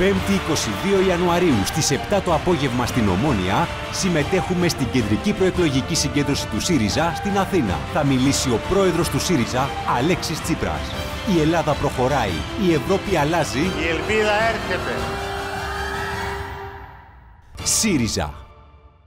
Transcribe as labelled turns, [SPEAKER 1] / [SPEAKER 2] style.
[SPEAKER 1] 5η 22 Ιανουαρίου στις 7 το απόγευμα στην Ομόνια συμμετέχουμε στην κεντρική προεκλογική συγκέντρωση του ΣΥΡΙΖΑ στην Αθήνα. Θα μιλήσει ο πρόεδρος του ΣΥΡΙΖΑ, Αλέξης Τσίπρας. Η Ελλάδα προχωράει, η Ευρώπη αλλάζει.
[SPEAKER 2] Η ελπίδα έρχεται.
[SPEAKER 1] ΣΥΡΙΖΑ.